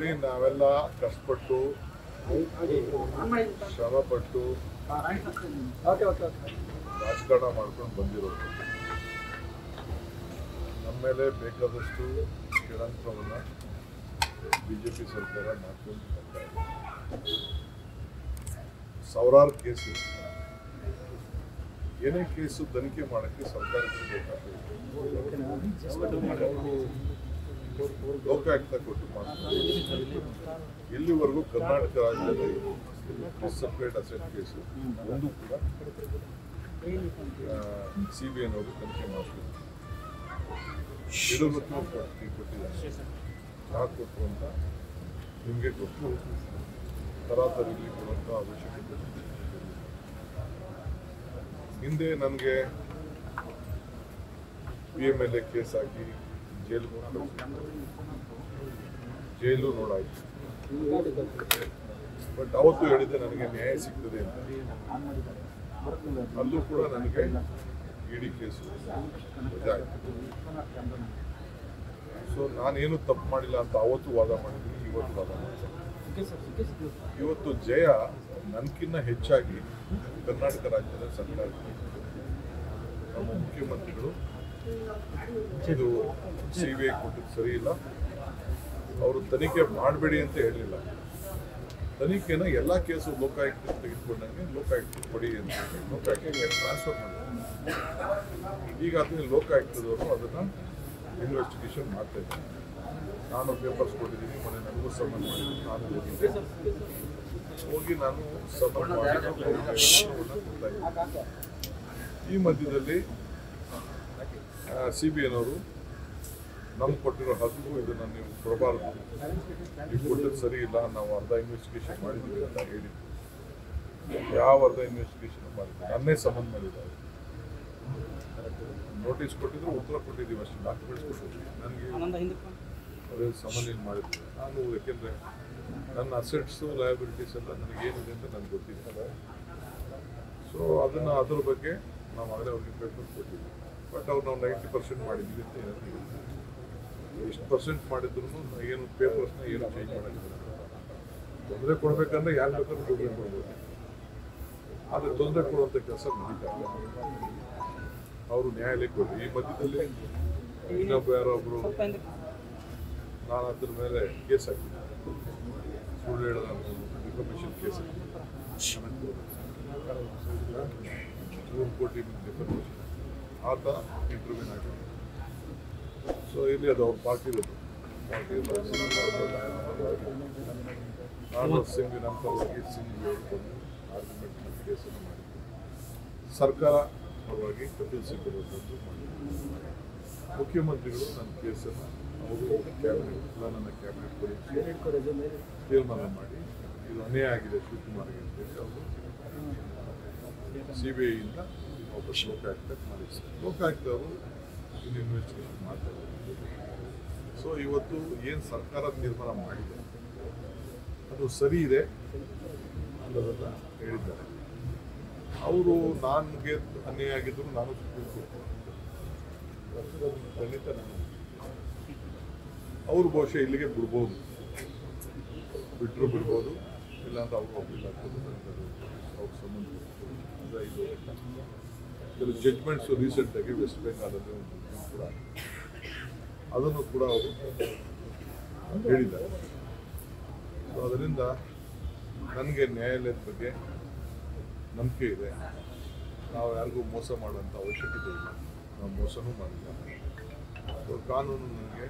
ನೋಡ್ರಿ ನಾವೆಲ್ಲ ಕಷ್ಟಪಟ್ಟು, ಶ್ರಮಪಟ್ಟು ರಾಜಕಾರಣ ಮಾಡ್ಕೊಂಡು ಬಂದಿರೋದು. ನಮ್ಮ ಮೇಲೆ ಬೇಕಾದಷ್ಟು ಜೆ ಪಿ ಸರ್ಕಾರ ಮಾಡ್ಕೊಂಡು ಬರ್ತಾ ಇದೆ. ಸಾವಿರಾರು ಕೇಸು. ಏನೇ ಕೇಸು ತನಿಖೆ ಮಾಡಕ್ಕೆ ಸರ್ಕಾರಕ್ಕೆ ಬೇಕಾಗ್ತದೆ. ಲೋಕಾಯುಕ್ತ ಕೊಟ್ಟು ಮಾಡ್ತಾರೆ ಇಲ್ಲಿವರೆಗೂ ಕರ್ನಾಟಕ ರಾಜ್ಯದಲ್ಲಿ ಸಪ್ರೇಟ್ ಅಸೆಟ್ ಕೇಸು ಒಂದು ಕೂಡ ಸಿ ಬಿ ಐನವರು ತನಿಖೆ ಮಾಡ್ತಾರೆ. ಕೊಟ್ಟಿದ್ದಾರೆ. ಯಾಕೆ ಕೊಟ್ಟರು ಅಂತ ನಿಮಗೆ ಗೊತ್ತು. ತರಾತರಿಲಿ ಕೊಡುವಂಥ ಅವಶ್ಯಕತೆ. ಹಿಂದೆ ನನಗೆ P M L A case ಹಾಕಿ ಜೈಲಿಗೆ ಜೈಲು ನೋಡಾಯ್ತು. ಬಟ್ ಅವತ್ತು ಹೇಳಿದ್ದೆ ನನಗೆ ನ್ಯಾಯ ಸಿಗ್ತದೆ ಅಂತ. ಅಲ್ಲೂ ಕೂಡ ನನಗೆ ಇಡಿ ಕೇಸು ಸೊ ನಾನೇನು ತಪ್ಪು ಮಾಡಿಲ್ಲ ಅಂತ ಅವತ್ತು ವಾದ ಮಾಡಿದ್ದೀನಿ, ಇವತ್ತು ವಾದ ಮಾಡ್ತೀನಿ ಇವತ್ತು ಜಯ ನನ್ಕಿನ್ನ ಹೆಚ್ಚಾಗಿ ಕರ್ನಾಟಕ ರಾಜ್ಯದ ಸರ್ಕಾರ ನಮ್ಮ ಮುಖ್ಯಮಂತ್ರಿಗಳು ಇದು ಸಿ ಬಿ ಐ ಕೊಟ್ಟಿದ್ದು ಸರಿ ಇಲ್ಲ. ಅವರು ತನಿಖೆ ಮಾಡಬೇಡಿ ಅಂತ ಹೇಳಿಲ್ಲ. ತನಿಖೆನ ಎಲ್ಲ ಕೇಸು ಲೋಕಾಯುಕ್ತ ತೆಗೆದುಕೊಂಡಂಗೆ ಲೋಕಾಯುಕ್ತ ಕೊಡಿ ಅಂತ ಹೇಳಿ ಟ್ರಾನ್ಸ್ಫರ್ ಮಾಡಿದ್ರು. ಈಗ ಅದನ್ನ ಲೋಕಾಯುಕ್ತದವರು ಅದನ್ನು ಇನ್ವೆಸ್ಟಿಗೇಷನ್ ಮಾಡ್ತಾ ಇದ್ದಾರೆ. ನಾನು ಪೇಪರ್ಸ್ ಕೊಟ್ಟಿದ್ದೀನಿ, ಮೊನ್ನೆ ನನಗೂ ಸಮನ್ ಮಾಡಿದ್ದೀನಿ ನಾನು ಹೋಗಿದ್ದೆ. ಹೋಗಿ ನಾನು ಸಮನ್ ಮಾಡಿ ಈ ಮಧ್ಯದಲ್ಲಿ ಸಿ ಬಿ ಎನವರು ನಮ್ಗೆ ಕೊಟ್ಟಿರೋ ಹಕ್ಕು ಇದನ್ನು ನೀವು ಕೊಡಬಾರ್ದು. ನೀವು ಕೊಟ್ಟದ್ದು ಸರಿ ಇಲ್ಲ ನಾವು ಅರ್ಧ ಇನ್ವೆಸ್ಟಿಗೇಷನ್ ಮಾಡಿದ್ದೀವಿ ಅಂತ ಹೇಳಿ ಯಾವ ಅರ್ಧ ಇನ್ವೆಸ್ಟಿಗೇಷನ್ ಮಾಡಿದ್ವಿ? ನನ್ನೇ ಸಂಬಂಧ ಮಾಡಿದ್ದಾರೆ ನೋಟಿಸ್ ಕೊಟ್ಟಿದ್ರು ಉತ್ತರ ಕೊಟ್ಟಿದ್ದೀವಿ ಅಷ್ಟೇ. ಡಾಕ್ಯುಮೆಂಟ್ಸ್ ಕೊಟ್ಟಿದ್ವಿ ನನಗೆ ಅದೇ ಸಂಬಂಧ ಏನು ಮಾಡಿದ್ರು ನಾನು ಯಾಕೆಂದರೆ ನನ್ನ ಅಸೆಟ್ಸು ಲಯಬಿಲಿಟೀಸ್ ಎಲ್ಲ ನನಗೇನಿದೆ ಅಂತ ನನಗೆ ಗೊತ್ತಿದೆ ಸೊ ಅದನ್ನು ಅದ್ರ ಬಗ್ಗೆ ನಾವು ಆಗಲೇ ಅವ್ರಿಗೆ ಪೇಪರ್ ಕೊಟ್ಟಿದ್ವಿ ಬಟ್ ಅವ್ರು ನಾವು ನೈಂಟಿ ಪರ್ಸೆಂಟ್ ಮಾಡಿದ್ವಿ ಅಂತ ಹೇಳ್ತೀವಿ. ಎಷ್ಟು ಪರ್ಸೆಂಟ್ ಮಾಡಿದ್ರು ಏನು ಪೇಪರ್ಸ್ನ ಏನು ಚೇಂಜ್ ಮಾಡೋಕ್ಕಿಲ್ಲ ತೊಂದರೆ ಕೊಡಬೇಕಂದ್ರೆ ಯಾರು ಬೇಕಾದ್ರೂ ತೊಂದರೆ ಕೊಡ್ಬೋದು ಆದರೆ ತೊಂದರೆ ಕೊಡುವಂಥ ಕೆಲಸ ನಡೀತಾ ಅವರು ನ್ಯಾಯಾಲಯಕ್ಕೆ ಹೋದ್ರು. ಈ ಮಧ್ಯದಲ್ಲಿ ಇನ್ನೊಬ್ಬ ಯಾರೋ ಒಬ್ಬರು ನಾನು ಅದ್ರ ಮೇಲೆ ಕೇಸ್ ಹಾಕಿದ್ದೆ ಸುಳ್ಳು ಹೇಳೋದು ಡಿಫರ್ಮೇಷನ್ ಕೇಸ್ ಹಾಕಿದ್ದೆ ಮೂರು ಕೋಟಿ ಡಿಫರ್ಮೇಷನ್ ಆತ ಇಂಟರ್ವ್ಯೂನ್ ಆಗಿದೆ. ಸೊ ಇಲ್ಲಿ ಅದು ಅವ್ರ ಪಾರ್ಟಿರೋದು ನಾನು ಸಿಂಗ್ ನಂತರವಾಗಿ ಸಿಂಗ್ ಹೇಳ್ಕೊಂಡು ಆರ್ಗ್ಯುಮೆಂಟ್ ಕೇಸನ್ನು ಮಾಡಿದ್ದೆ ಸರ್ಕಾರ ಪರವಾಗಿ ಕಪಿಲ್ ಸಿಂಗ್ ಮಾಡಿದ್ರು. ಮುಖ್ಯಮಂತ್ರಿಗಳು ನನ್ನ ಕೇಸನ್ನು ಅವರು ಕ್ಯಾಬಿನೆಟ್ ನನ್ನ ಕ್ಯಾಬಿನೆಟ್ ಕೊಡಿ ತೀರ್ಮಾನ ಮಾಡಿ, ಇದು ಅನ್ಯಾಯ ಆಗಿದೆ ಶಿವಕುಮಾರ್ಗೆ ಅಂತೇಳಿ ಅವರು ಸಿ ಬಿ ಐಯಿಂದ ವಾಪಸ್ ಲೋಕಾಯುಕ್ತಕ್ಕೆ ಮಾಡಿಸ್ತಾರೆ ಲೋಕಾಯುಕ್ತವರು ಇಲ್ಲಿ ಇನ್ವೆಸ್ಟಿಗೇಷನ್ ಮಾಡ್ತಾ ಸೊ ಇವತ್ತು ಏನು ಸರ್ಕಾರ ನಿರ್ಮಾಣ ಮಾಡಿದೆ? ಅದು ಸರಿ ಇದೆ ಅನ್ನೋದನ್ನು ಹೇಳಿದ್ದಾರೆ. ಅವರು ನನಗೆ ಅನ್ಯಾಯ ಆಗಿದ್ರು ನಾನು ಸುಪ್ರೀಂ ಕೋರ್ಟ್ ಖಂಡಿತ ನಾನು. ಅವರು ಬಹುಶಃ ಇಲ್ಲಿಗೆ ಬಿಡ್ಬೋದು. ಬಿಟ್ಟರು ಬಿಡ್ಬೋದು. ಇಲ್ಲಾಂದ್ರೆ ಅವರು ಅವ್ರ ಸಂಬಂಧ ಇದು ಕೆಲವು ಜಡ್ಜ್ಮೆಂಟ್ಸು ರೀಸೆಂಟಾಗಿ ವೆಸ್ಟ್ ಬೆಂಗಾಲಲ್ಲಿ ಒಂದು ಕೂಡ ಅದನ್ನು ಕೂಡ ಅವರು ಹೇಳಿದ್ದಾರೆ. ಅದರಿಂದ ನನಗೆ ನ್ಯಾಯಾಲಯದ ಬಗ್ಗೆ ನಂಬಿಕೆ ಇದೆ. ನಾವು ಯಾರಿಗೂ ಮೋಸ ಮಾಡುವಂಥ ಅವಶ್ಯಕತೆ ಇಲ್ಲ. ನಾವು ಮೋಸನೂ ಮಾಡಿಲ್ಲ. ಸೊ ಕಾನೂನು ನನಗೆ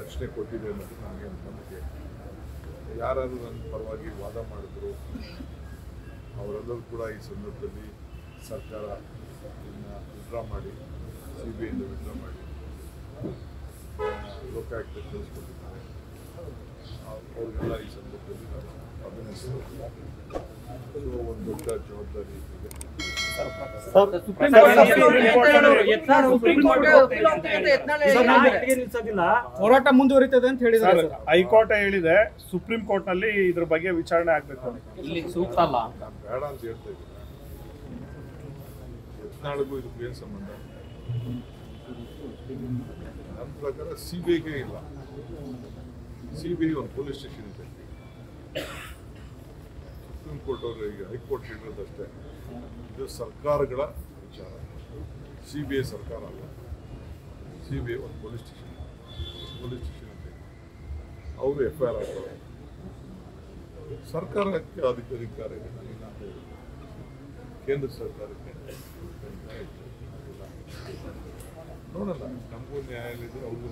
ರಕ್ಷಣೆ ಕೊಟ್ಟಿದೆ ಅನ್ನೋದು ನನಗೆ ನಂಬಿಕೆ. ಯಾರಾದರೂ ನನ್ನ ಪರವಾಗಿ ವಾದ ಮಾಡಿದ್ರು, ಅವರೆಲ್ಲರೂ ಕೂಡ ಈ ಸಂದರ್ಭದಲ್ಲಿ ಸರ್ಕಾರ ಇದನ್ನು ವಿಡ್ರಾ ಮಾಡಿ ಸಿ ಬಿ ಐಯಿಂದ ವಿಡ್ರಾ ಮಾಡಿ ಲೋಕಾಯುಕ್ತ ಕಳಿಸ್ಕೊಟ್ಟಿದ್ದಾರೆ ಅವ್ರಿಗೆಲ್ಲ ಈ ಸಂದರ್ಭದಲ್ಲಿ ನಾನು ಅಭಿನಯಿಸ್ತೀನಿ ಸೊ ಒಂದು ದೊಡ್ಡ ಜವಾಬ್ದಾರಿ ಇದೆ. ಹೋರಾಟ ಮುಂದುವರಿತದೆ ಅಂತ ಹೇಳಿದ್ದಾರೆ ಸರ್ ಹೈಕೋರ್ಟ್ ಹೇಳಿದೆ ಸುಪ್ರೀಂ ಕೋರ್ಟ್ನಲ್ಲಿ ಇದ್ರ ಬಗ್ಗೆ ವಿಚಾರಣೆ ಆಗ್ಬೇಕು ಇಲ್ಲಿ ಸೂಕ್ತ ಅಲ್ಲ ನಾನು ಬೇಡ ಅಂತ ಹೇಳ್ತಾ ಇದ್ದೀನಿ. ಯತ್ನಾಳಿಗೂ ಇದಕ್ಕೂ ಏನು ಸಂಬಂಧ? ನನ್ನ ಪ್ರಕಾರ ಸಿ ಬಿ ಐಗೆ ಇಲ್ಲ. ಸಿ ಬಿ ಐ ಒಂದು ಪೊಲೀಸ್ ಸ್ಟೇಷನ್ ಇದೆ. ಸುಪ್ರೀಂ ಕೋರ್ಟ್ ಅವರು ಈಗ ಹೈಕೋರ್ಟ್ ಹೇಳಿರೋದಷ್ಟೇ ಇದು ಸರ್ಕಾರಗಳ ವಿಚಾರ. ಸಿ ಬಿ ಐ ಸರ್ಕಾರ ಅಲ್ಲ. ಸಿ ಬಿ ಐ ಒಂದು ಪೊಲೀಸ್ ಸ್ಟೇಷನ್. ಪೊಲೀಸ್ ಸ್ಟೇಷನ್ ಇದೆ. ಅವರು ಎಫ್ ಐ ಆರ್ ಹಾಕ್ತಾರೆ ಸರ್ಕಾರಕ್ಕೆ ಅದಕ್ಕೆ ಅಧಿಕಾರ ಇದೆ. ಕೇಂದ್ರ ಸರ್ಕಾರಕ್ಕೆ. ನೋಡೋಣ ನಮಗೂ ನ್ಯಾಯಾಲಯ ಇದೆ ಅವ್ರಿಗೂ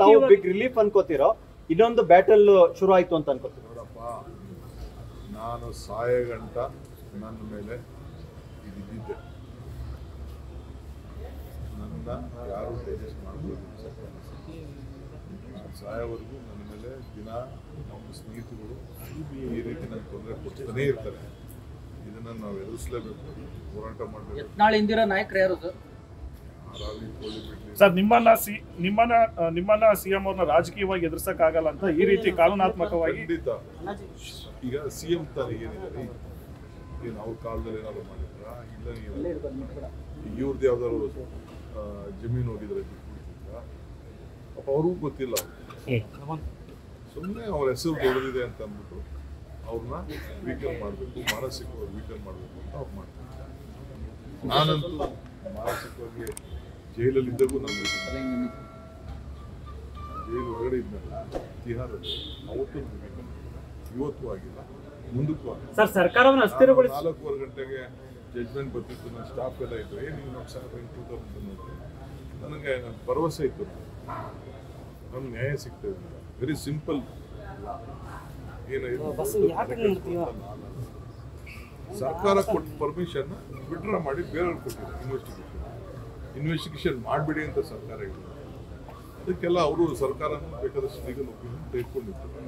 ತಾವು ಬಿಗ್ ರಿಲೀಫ್ ಅನ್ಕೋತಿರೋ ಇನ್ನೊಂದು ಬ್ಯಾಟಲ್ ಶುರು ಆಯ್ತು ಅಂತ ಅನ್ಕೋತೀನಿ ನೋಡಪ್ಪ ನಾನು ಸಾಯಗಂಟ ನನ್ನ ಮೇಲೆ ಇದಿದ್ದೆ ನನ್ನ ಯಾರು ಡೈಜೆಸ್ಟ್ ಮಾಡ್ಬೋದು ನಾನು ಸಾಯೋವರೆಗೂ ನನ್ನ ಮೇಲೆ ದಿನ ನಮ್ಮ ಸ್ನೇಹಿತರು ಈ ರೀತಿ ನನ್ನ ತೊಂದರೆ ಕೊಡ್ತಾನೆ ಇರ್ತಾರೆ. ಇದನ್ನು ನಾವು ಎದುರಿಸಲೇಬೇಕು. ಹೋರಾಟ ಮಾಡಬೇಕು. ನಾಳೆ ಇಂದಿರಾ ನಾಯಕರು ಯಾರು ಸರ್? ನಿಮ್ಮನ್ನ ಸಿ ನಿಮ್ಮನ್ನ ನಿಮ್ಮನ್ನ ಸಿಎಂ ಅವ್ರನ್ನ ರಾಜಕೀಯವಾಗಿ ಎದುರಿಸಕ್ಕಾಗಲ್ಲ ಅಂತ ಈ ರೀತಿ ಕಾನೂನಾತ್ಮಕವಾಗಿ ಈಗ ಸಿ ಎಂ ತಾನೇ ಏನಿದ್ದಾರೆ? ಏನು ಅವ್ರ ಕಾಲದಲ್ಲಿ ಏನಾದ್ರು ಮಾಡಿದ್ರ? ಇಲ್ಲ ಇವ್ರದ್ದು ಯಾವ್ದಾದ್ರು ಜಮೀನು ಹೋಗಿದ್ರೆ ಬಿಟ್ಬಿಡ್ತಿದ್ರ ಪಾಪ ಅವ್ರಿಗೂ ಗೊತ್ತಿಲ್ಲ ಸುಮ್ಮನೆ ಅವ್ರ ಹೆಸರು ದೊಡ್ಡದಿದೆ ಅಂತ ಅಂದ್ಬಿಟ್ಟು ಅವ್ರನ್ನ ವೀಕನ್ ಮಾಡಬೇಕು ಮಾನಸಿಕವಾಗಿ ವೀಕನ್ ಮಾಡಬೇಕು ಅಂತ ಅವ್ರು ಮಾಡ್ತಾರೆ. ನಾನಂತೂ ಮಾನಸಿಕವಾಗಿ ಜೈಲಲ್ಲಿದ್ದಾಗೂ ನಾನು ಜೈಲು ಹೊರಗಡೆ ಇದ್ದಾಗ ತಿಹಾರಲ್ಲಿ ಅವತ್ತು ನಾನು ವೀಕನ್ ಮಾಡಿದೆ. ಇವತ್ತು ಆಗಿಲ್ಲ ಮುಂದಕ್ಕೂ ಆಗಿಲ್ಲ. ಸರ್ ಸರ್ಕಾರವನ್ನು ಅಸ್ಥಿರಗೊಳಿಸಿ ನಾಲ್ಕೂವರೆ ಗಂಟೆಗೆ ಜಜ್ಮೆಂಟ್ ಬರ್ತಿತ್ತು ನನ್ನ ಸ್ಟಾಫ್ ಎಲ್ಲ ಇತ್ತು ಏನು ನೀವು ನಮ್ಮ ಸಾವಿರ ಟೂ ತೌಸಂಡ್ ನನಗೆ ಭರವಸೆ ಇತ್ತು. ನಮ್ಗೆ ನ್ಯಾಯ ಸಿಗ್ತದೆ ವೆರಿ ಸಿಂಪಲ್ ಸರ್ಕಾರ ಕೊಟ್ಟ ಪರ್ಮಿಷನ್ ವಿಡ್ರಾ ಮಾಡಿ ಬೇರೆಯವ್ರು ಕೊಟ್ಟಿದ್ದಾರೆ ಇನ್ವೆಸ್ಟಿಗೇಷನ್ ಇನ್ವೆಸ್ಟಿಗೇಷನ್ ಮಾಡಬೇಡಿ ಅಂತ ಸರ್ಕಾರ ಹೇಳಿದ್ರು ಅದಕ್ಕೆಲ್ಲ ಅವರು ಸರ್ಕಾರ ಬೇಕಾದಷ್ಟು ಲೀಗಲ್ ಒಪಿನಿಯನ್ ತೆಗೆದುಕೊಂಡಿರ್ತಾರೆ